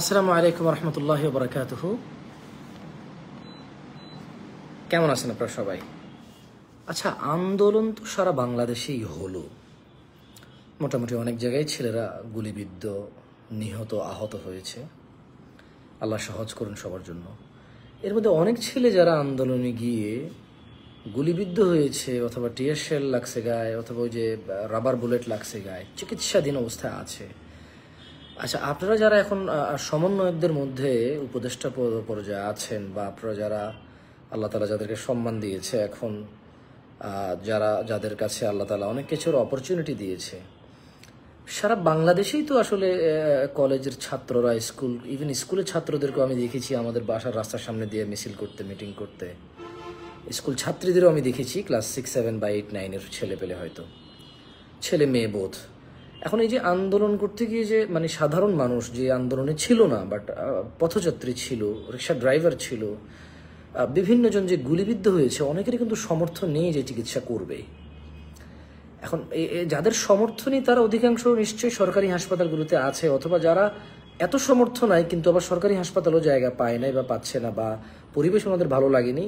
আসসালামু আলাইকুম রহমতুল্লাহ বরকাতুহ কেমন আছেন আপনারা সবাই? আচ্ছা আন্দোলন তো সারা বাংলাদেশেই হলো। মোটামুটি অনেক জায়গায় ছেলেরা গুলিবিদ্ধ, নিহত, আহত হয়েছে। আল্লাহ সহজ করুন সবার জন্য। এর মধ্যে অনেক ছেলে যারা আন্দোলনে গিয়ে গুলিবিদ্ধ হয়েছে, অথবা টিয়ার শেল লাগছে গায়ে, অথবা ওই যে রাবার বুলেট লাগছে গায়ে, চিকিৎসাধীন অবস্থায় আছে। আচ্ছা আপনারা যারা এখন সমন্বয়কদের মধ্যে উপদেষ্টা পর্যায়ে আছেন বা আপনারা যারা আল্লাহ তালা যাদেরকে সম্মান দিয়েছে এখন যারা, যাদের কাছে আল্লাহ তালা অনেক কিছুর অপরচুনিটি দিয়েছে, সারা বাংলাদেশেই তো আসলে কলেজের ছাত্ররা, স্কুল ইভেন স্কুলের ছাত্রদেরকেও আমি দেখেছি আমাদের বাসার রাস্তার সামনে দিয়ে মিছিল করতে মিটিং করতে। স্কুল ছাত্রীদেরও আমি দেখেছি ক্লাস সিক্স সেভেন বা এইট নাইনের ছেলে পেলে হয়তো। ছেলে মেয়ে বোধ। এখন এই যে আন্দোলন করতে গিয়ে যে মানে সাধারণ মানুষ যে আন্দোলনে ছিল না বাট পথযাত্রী ছিল, রিক্সা ড্রাইভার ছিল বিভিন্ন জন যে গুলিবিদ্ধ হয়েছে, অনেকেরই কিন্তু সমর্থন নেই যে চিকিৎসা করবে। এখন যাদের সমর্থনই তারা অধিকাংশ নিশ্চয়ই সরকারি হাসপাতালগুলোতে আছে, অথবা যারা এত সমর্থ নাই, কিন্তু আবার সরকারি হাসপাতালও জায়গা পায় নাই বা পাচ্ছে না বা পরিবেশ ওনাদের ভালো লাগেনি।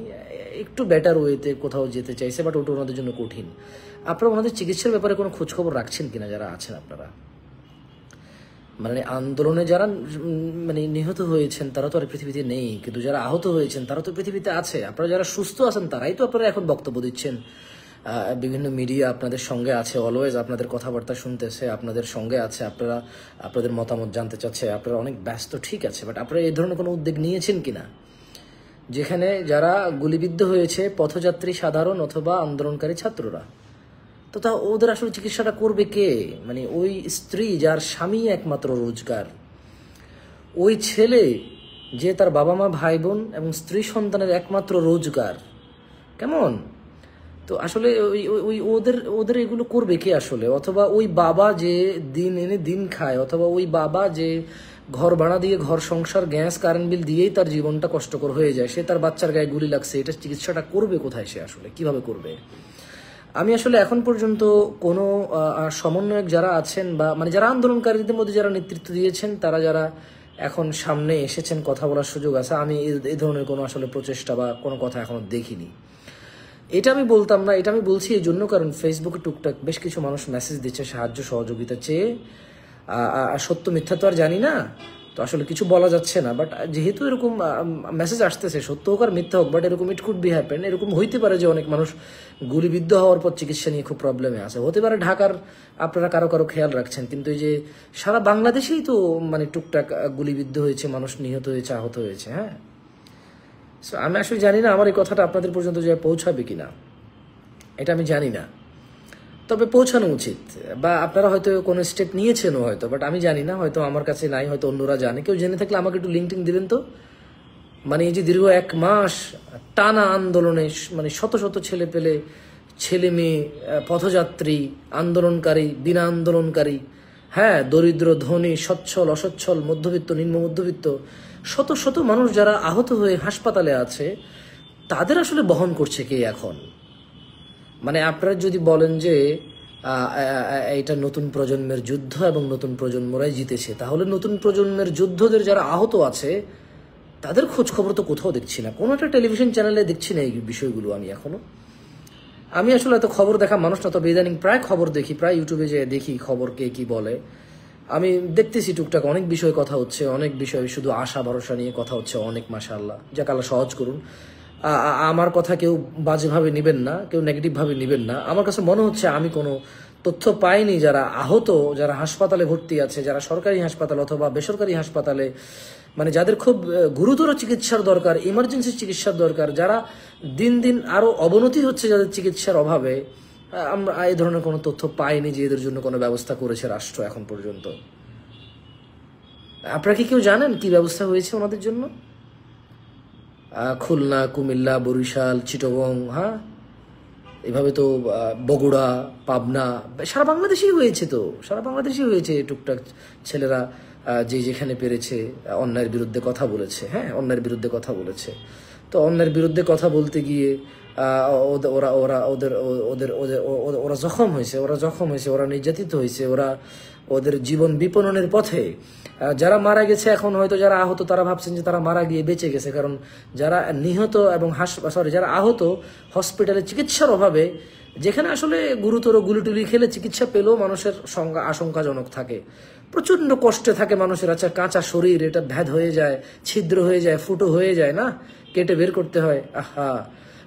একটু বেটার ওয়েতে কোথাও যেতে চাইছে বাট ওটা ওনাদের জন্য কঠিন। আপনারা ওনাদের চিকিৎসার ব্যাপারে কোনো খোঁজখবর রাখছেন কিনা যারা আছেন আপনারা? মানে আন্দোলনে যারা মানে নিহত হয়েছেন, তারা তো আর পৃথিবীতে নেই, কিন্তু যারা আহত হয়েছেন, তারা তো পৃথিবীতে আছে। আপনারা যারা সুস্থ আছেন, তারাই তো আপনারা এখন বক্তব্য দিচ্ছেন। বিভিন্ন মিডিয়া আপনাদের সঙ্গে আছে অলওয়েজ আপনাদের কথাবার্তা শুনতেছে, আপনাদের সঙ্গে আছে, আপনারা, আপনাদের মতামত জানতে চাচ্ছে, আপনারা অনেক ব্যস্ত, ঠিক আছে বাট আপনারা এই ধরনের কোনো উদ্যোগ নিয়েছেন কি না যেখানে যারা গুলিবিদ্ধ হয়েছে, পথযাত্রী সাধারণ অথবা আন্দোলনকারী ছাত্ররা, তো তা ওদের আসলে চিকিৎসাটা করবে কে? মানে ওই স্ত্রী যার স্বামী একমাত্র রোজগার, ওই ছেলে যে তার বাবা মা ভাই বোন এবং স্ত্রী সন্তানের একমাত্র রোজগার, কেমন? তো আসলে ওই, ওই- ওদের ওদের এগুলো করবে কে আসলে? অথবা ওই বাবা যে দিন এনে দিন খায়, অথবা ওই বাবা যে ঘর ভাড়া দিয়ে ঘর সংসার, গ্যাস কারেন্ট বিল দিয়েই তার জীবনটা কষ্টকর হয়ে যায়, সে তার বাচ্চার গায়ে গুলি লাগছে, এটা চিকিৎসাটা করবে কোথায় সে আসলে? কীভাবে করবে? আমি আসলে এখন পর্যন্ত কোনো সমন্বয়ক যারা আছেন বা মানে যারা আন্দোলনকারীদের মধ্যে যারা নেতৃত্ব দিয়েছেন, তারা যারা এখন সামনে এসেছেন, কথা বলার সুযোগ আছে, আমি এই ধরনের কোনো আসলে প্রচেষ্টা বা কোনো কথা এখনও দেখিনি। এটা আমি বলতাম না, এটা আমি বলছি এই জন্য কারণ ফেসবুকে টুকটাক বেশ কিছু মানুষ মেসেজ দিচ্ছে, সাহায্য, সহযোগিতা চেয়ে। আর সত্য মিথ্যা তো আর জানি না, তো আসলে কিছু বলা যাচ্ছে না বাট যেহেতু এরকম মেসেজ আসতেছে, সত্য হোক আর মিথ্যা হোক বাট এরকম ইট কুড বি হ্যাপেন এরকম হইতে পারে যে অনেক মানুষ গুলিবিদ্ধ হওয়ার পর চিকিৎসা নিয়ে খুব প্রবলেমে আছে। হতে পারে ঢাকার আপনারা কারও কারও খেয়াল রাখছেন, কিন্তু এই যে সারা বাংলাদেশেই তো মানে টুকটাক গুলিবিদ্ধ হয়েছে, মানুষ নিহত হয়েছে, আহত হয়েছে হ্যাঁ? So, আমি আসলে জানি না আমার এই কথাটা আপনাদের পর্যন্ত যে পৌঁছাবে কিনা। এটা আমি জানি না। তবে পৌঁছানো উচিত। বা আপনারা হয়তো কোনো স্টেপ নিয়েছেনও হয়তো বাট আমি জানি না হয়তো আমার কাছে নাই হয়তো অন্যরা জানে। কেউ জেনে থাকলে আমাকে একটু লিঙ্কটিং দিবেন তো? মানে এই যে দীর্ঘ এক মাস টানা আন্দোলনে মানে শত শত ছেলে পেলে ছেলে মেয়ে পথযাত্রী আন্দোলনকারী বিনা আন্দোলনকারী হ্যাঁ দরিদ্র ধনী সচ্ছল অসচ্ছল মধ্যবিত্ত নিম্ন মধ্যবিত্ত শত শত মানুষ যারা আহত হয়ে হাসপাতালে আছে, তাদের আসলে বহন করছে কে এখন? মানে আপনারা যদি বলেন যে এটা নতুন প্রজন্মের যুদ্ধ এবং নতুন প্রজন্মরাই জিতেছে, তাহলে নতুন প্রজন্মের যুদ্ধদের যারা আহত আছে, তাদের খোঁজ খবর তো কোথাও দেখছি না। কোনো একটা টেলিভিশন চ্যানেলে দেখছি না এই বিষয়গুলো আমি এখনও। আমি আসলে এত খবর দেখা মানুষ না, তবে ইদানিং প্রায় খবর দেখি, প্রায় ইউটিউবে যে দেখি খবর কে কি বলে। আমি দেখতেছি টুকটাক অনেক বিষয়ে কথা হচ্ছে, অনেক বিষয় শুধু আশা, ভরসা নিয়ে কথা হচ্ছে অনেক, মাশাআল্লাহ। যাক, আল্লাহ সহজ করুন। আমার কথা কেউ বাজেভাবে নেবেন না, কেউ নেগেটিভভাবে নেবেন না। আমার কাছে মনে হচ্ছে আমি কোনো তথ্য পাইনি যারা আহত, যারা হাসপাতালে ভর্তি আছে, যারা সরকারি হাসপাতাল অথবা বেসরকারি হাসপাতালে মানে যাদের খুব গুরুতর চিকিৎসার দরকার ইমার্জেন্সি চিকিৎসার দরকার, যারা দিন দিন আরও অবনতি হচ্ছে যাদের চিকিৎসার অভাবে আমরা এই ধরনের কোনো তথ্য পাইনি যে এদের জন্য কোনো ব্যবস্থা করেছে রাষ্ট্র এখন পর্যন্ত। আপনারা কি কেউ জানেন কি ব্যবস্থা হয়েছে ওনাদের জন্য? খুলনা, কুমিল্লা, বরিশাল, চিটগং হ্যাঁ? এভাবে তো বগুড়া, পাবনা, সারা বাংলাদেশেই হয়েছে তো। সারা বাংলাদেশেই হয়েছে টুকটাক ছেলেরা যে যেখানে পেরেছে অন্যায়ের বিরুদ্ধে কথা বলেছে হ্যাঁ? অন্যায়ের বিরুদ্ধে কথা বলেছে। তো অন্যায়ের বিরুদ্ধে কথা বলতে গিয়ে ওরা ওরা ওদের ওদের ওদের ওরা জখম হয়েছে, ওরা জখম হয়েছে, ওরা নির্যাতিত হয়েছে, ওরা ওদের জীবন বিপণনের পথে। যারা মারা গেছে, এখন হয়তো যারা আহত, তারা ভাবছেন যে তারা মারা গিয়ে বেঁচে গেছে, কারণ যারা নিহত এবং হাস সরি যারা আহত হসপিটালে চিকিৎসার অভাবে, যেখানে আসলে গুরুতর গুলিটুলি খেলে চিকিৎসা পেলেও মানুষের সংজ্ঞা আশঙ্কাজনক থাকে। প্রচণ্ড কষ্টে থাকে মানুষের আচ্ছা কাঁচা শরীর, এটা ভেদ হয়ে যায়, ছিদ্র হয়ে যায়, ফুটো হয়ে যায়, না? কেটে বের করতে হয়। আহা!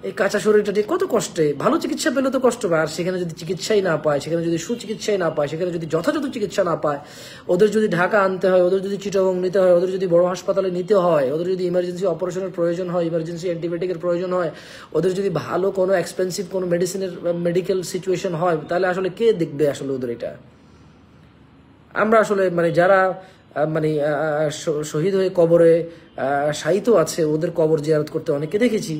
এই কাঁচা শরীরটা ঠিক কত কষ্টে? ভালো চিকিৎসা পেলে তো কষ্ট পায় আর সেখানে যদি চিকিৎসাই না পায়, সেখানে যদি সুচিকিৎসাই না পায়, সেখানে যদি যথাযথ চিকিৎসা না পায়, ওদের যদি ঢাকা আনতে হয়, ওদের যদি চিটাগং নিতে হয়, ওদের যদি বড় হাসপাতালে নিতে হয়, ওদের যদি ইমার্জেন্সি অপারেশনের প্রয়োজন হয় ইমার্জেন্সি অ্যান্টিবায়োটিকের প্রয়োজন হয়, ওদের যদি ভালো কোনো এক্সপেন্সিভ কোনো মেডিসিনের মেডিকেল সিচুয়েশন হয়, তাহলে আসলে কে দেখবে আসলে ওদের এটা? আমরা আসলে মানে যারা মানে শহীদ হয়ে কবরে শায়িত আছে, ওদের কবর জিয়ারত করতে অনেকে দেখেছি।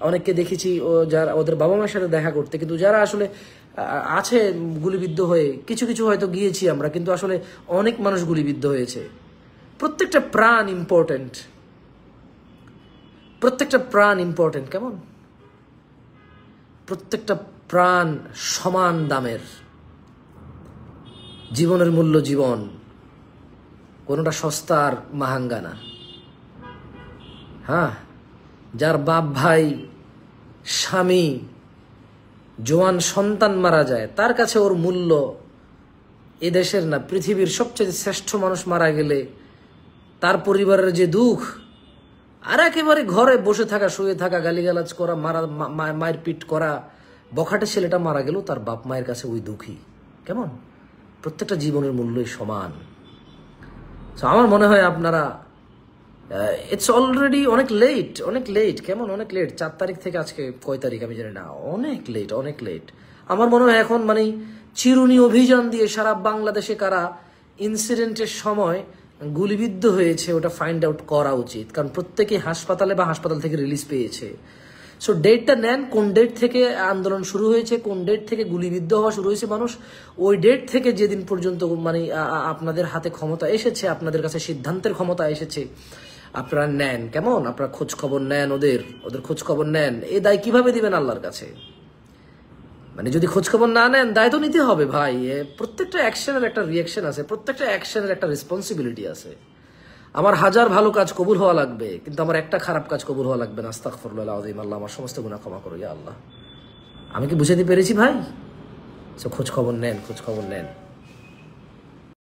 অনেককে দেখেছি, ও যারা, ওদের বাবা মায়ের সাথে দেখা করতে, কিন্তু যারা আসলে আছে গুলিবিদ্ধ হয়ে, কিছু কিছু হয়তো গিয়েছি আমরা, কিন্তু আসলে অনেক মানুষ গুলিবিদ্ধ হয়েছে। প্রত্যেকটা প্রাণ ইম্পর্ট্যান্ট প্রত্যেকটা প্রাণ ইম্পর্ট্যান্ট কেমন? প্রত্যেকটা প্রাণ সমান দামের। জীবনের মূল্য জীবন, কোনোটা সস্তার মাহাঙ্গা না। হ্যাঁ? যার বাপ ভাই, স্বামী, জোয়ান সন্তান মারা যায়, তার কাছে ওর মূল্য এ দেশের না, পৃথিবীর সবচেয়ে শ্রেষ্ঠ মানুষ মারা গেলে তার পরিবারের যে দুঃখ, আর একেবারে ঘরে বসে থাকা, শুয়ে থাকা, গালিগালাজ করা, মারা মায়ের পিট করা, বখাটে ছেলেটা মারা গেল তার বাপ মায়ের কাছে ওই দুঃখী কেমন? প্রত্যেকটা জীবনের মূল্যই সমান। আমার মনে হয় আপনারা ইটস অলরেডি অনেক লেট অনেক লেট কেমন? অনেক লেট চার তারিখ থেকে আজকে কয় তারিখ আমি জানি না। অনেক লেট অনেক লেট আমার মনে হয় এখন মানে চিরুনি অভিযান দিয়ে সারা বাংলাদেশে কারা ইনসিডেন্টের সময় গুলিবিদ্ধ হয়েছে, ওটা ফাইন্ড আউট করা উচিত। কারণ প্রত্যেকেই হাসপাতালে বা হাসপাতাল থেকে রিলিজ পেয়েছে। সো ডেটটা নেন, কোন ডেট থেকে আন্দোলন শুরু হয়েছে, কোন ডেট থেকে গুলিবিদ্ধ হওয়া শুরু হয়েছে মানুষ, ওই ডেট থেকে যেদিন পর্যন্ত মানে আপনাদের হাতে ক্ষমতা এসেছে, আপনাদের কাছে সিদ্ধান্তের ক্ষমতা এসেছে। আপনারা নেন, কেমন? আপনারা খোঁজ খবর নেন ওদের ওদের খোঁজ খবর নেন। এ দায় কীভাবে দিবেন আল্লাহর কাছে? মানে যদি খোঁজ খবর না নেন, দায় তো নিতে হবে ভাই। প্রত্যেকটা অ্যাকশনের একটা রিয়াকশন আছে, প্রত্যেকটা অ্যাকশনের একটা রেসপন্সিবিলিটি আছে। আমার হাজার ভালো কাজ কবুল হওয়া লাগবে, কিন্তু আমার একটা খারাপ কাজ কবুল হওয়া লাগবে না। আস্তাগফিরুল্লাহ আযীম আল্লাহ আমার সমস্ত গুনাহ ক্ষমা করো ইয়া আল্লাহ। আমি কি বুঝাতে পেরেছি ভাই? সো খোঁজ খবর নেন খোঁজ খবর নেন।